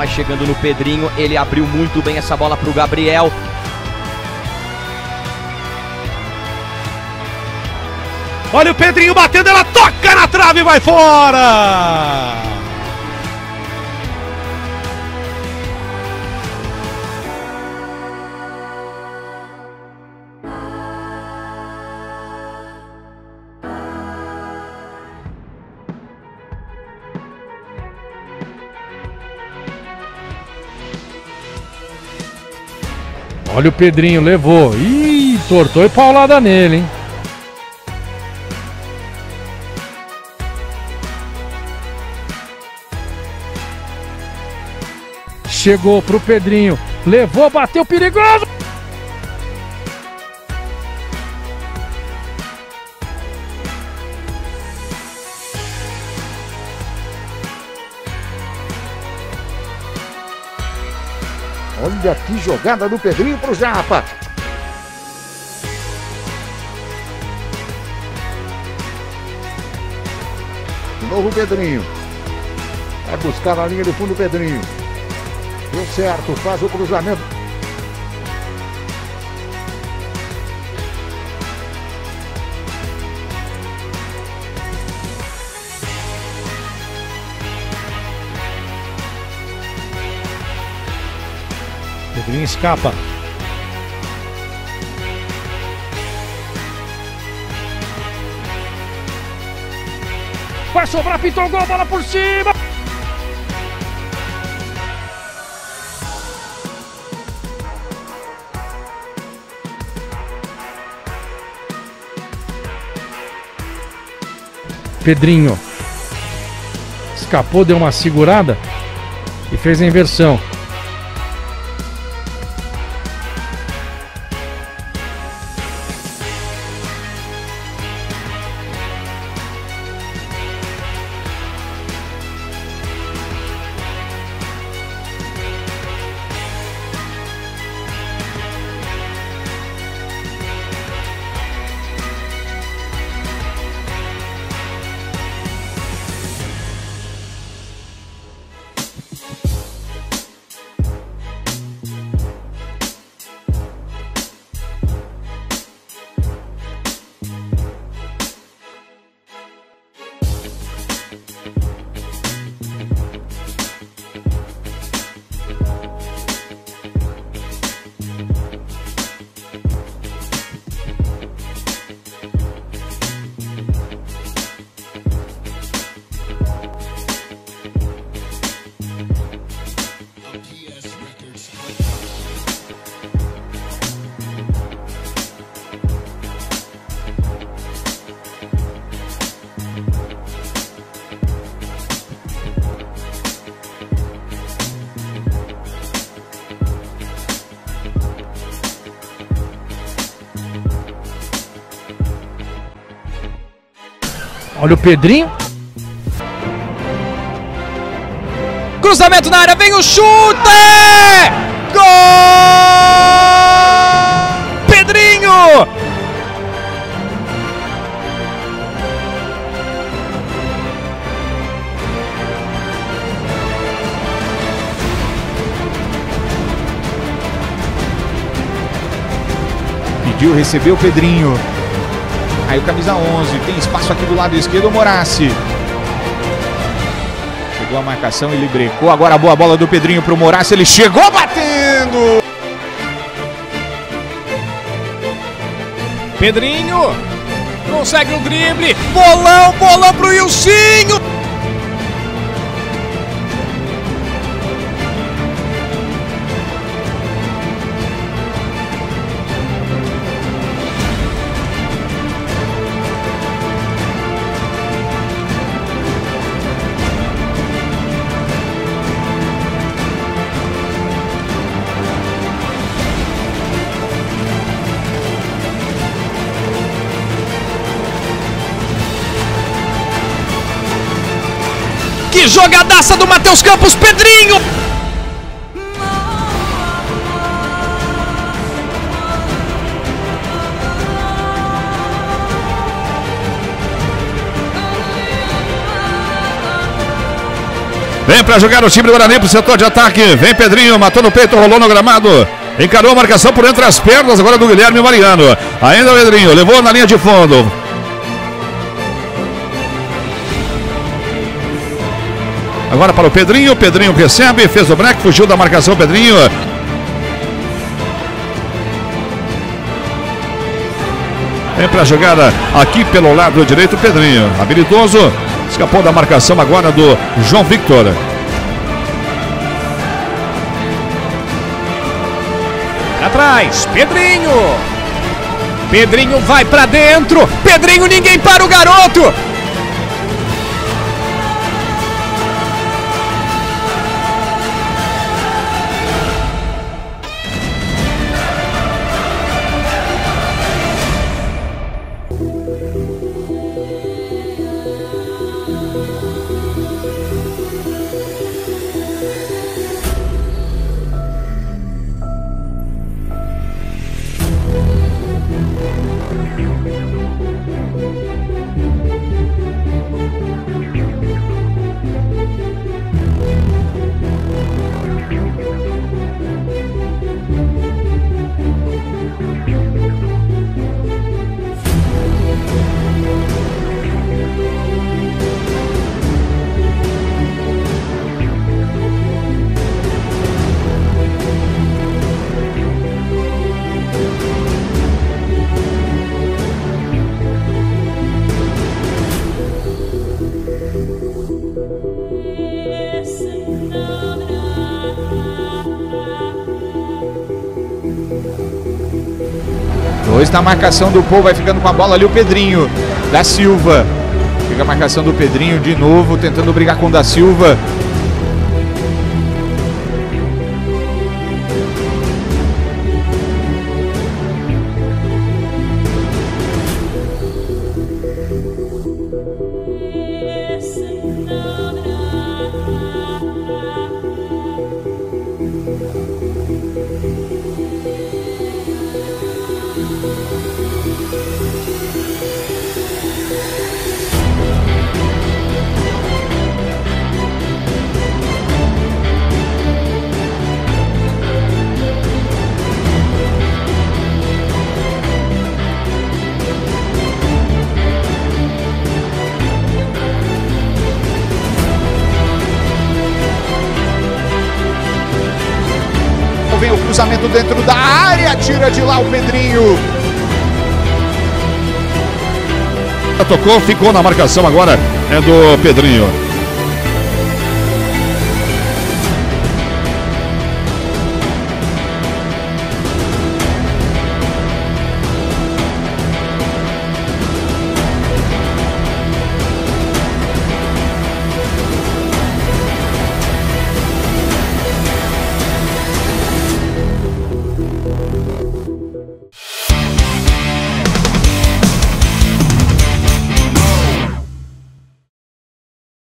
vai chegando no Pedrinho. Ele abriu muito bem essa bola para o Gabriel. Olha o Pedrinho batendo, ela toca na trave e vai fora! Olha o Pedrinho, levou. Ih, tortou e paulada nele, hein? Chegou pro Pedrinho, levou, bateu perigoso. Olha que jogada do Pedrinho pro Japa. De novo o Pedrinho. Vai buscar na linha de fundo o Pedrinho. Deu certo, faz o cruzamento. Pedrinho escapa. Vai sobrar, pintou gol, bola por cima. Pedrinho escapou, deu uma segurada e fez a inversão. Olha o Pedrinho. Cruzamento na área, vem o chute! Gol! Pedrinho! Pediu, recebeu o Pedrinho. Aí o camisa 11, tem espaço aqui do lado esquerdo, o Morassi. Chegou a marcação, ele brecou. Agora a boa bola do Pedrinho pro Morassi, ele chegou batendo! Pedrinho consegue o drible, bolão, bolão pro Ilcinho! Que jogadaça do Matheus Campos, Pedrinho! Vem para jogar o time do Guarani pro setor de ataque. Vem Pedrinho, matou no peito, rolou no gramado. Encarou a marcação por entre as pernas agora do Guilherme Mariano. Ainda o Pedrinho, levou na linha de fundo. Agora para o Pedrinho, Pedrinho recebe, fez o break, fugiu da marcação Pedrinho. Vem para a jogada aqui pelo lado direito, Pedrinho. Habilidoso, escapou da marcação agora do João Victor. Atrás, Pedrinho. Pedrinho vai para dentro. Pedrinho, ninguém para o garoto. Música Dois na marcação do Paul, vai ficando com a bola ali o Pedrinho da Silva. Fica a marcação do Pedrinho de novo, tentando brigar com o da Silva. Vem o cruzamento dentro da área, tira de lá o Pedrinho. Tocou, ficou na marcação agora. É do Pedrinho.